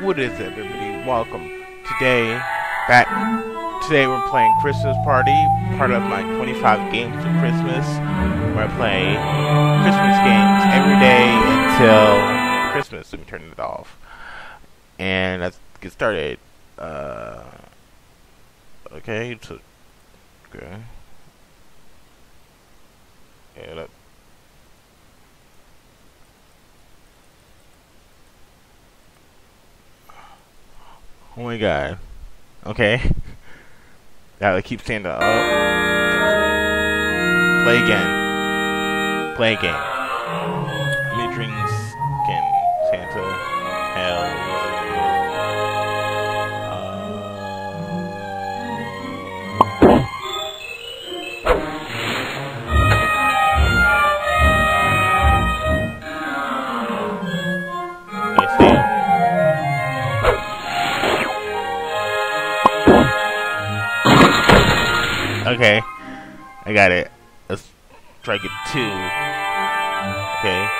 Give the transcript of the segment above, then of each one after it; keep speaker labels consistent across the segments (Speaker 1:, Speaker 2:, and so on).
Speaker 1: What is it, everybody? Welcome. Today, back. Today we're playing Christmas Party, part of my 25 games of Christmas. Where I play Christmas games every day until Christmas. Let me turn it off. And let's get started. Uh, okay, so, okay. Yeah, Oh my god. Okay. Gotta keep standing up. Play again. Play again. Drinks can Santa have? Okay, I got it. Let's try get two. Okay.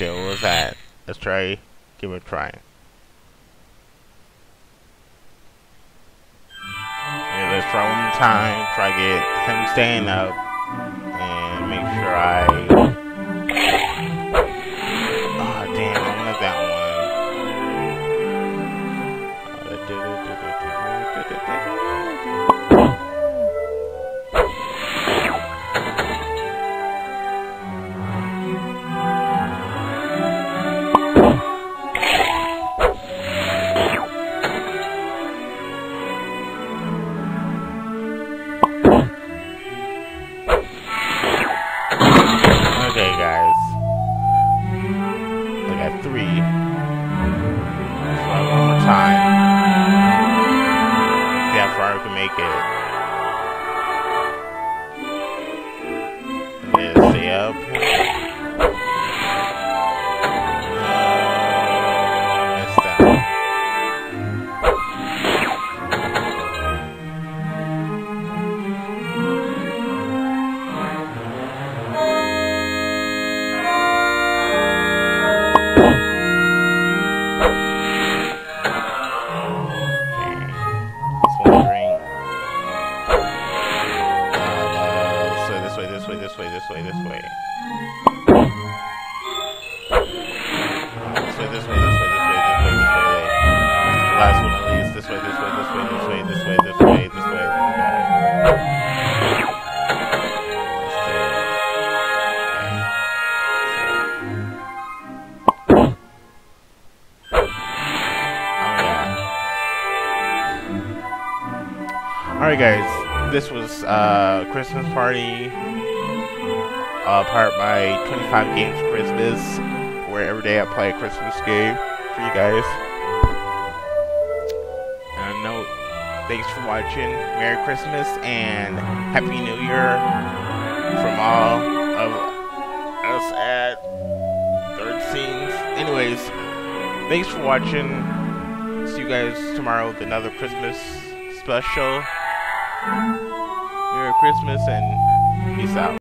Speaker 1: Okay, what was that? Let's try, give it a try. Yeah, let's try one more time. Try get him stand up and make sure I. Oh damn! I wanted that one. Up. Uh, missed that. Way, this way, this way, this way. Uh, This way, this way, this way, this way, this way, this way. Last one at least. This way, this way, this way, this way, this way, this way, this way. Alright guys, this was uh Christmas party. Uh part of my 25 games Christmas, where every day I play a Christmas game for you guys. And note, thanks for watching. Merry Christmas and Happy New Year from all of us at Third Scenes. Anyways, thanks for watching. See you guys tomorrow with another Christmas special. Merry Christmas and peace out.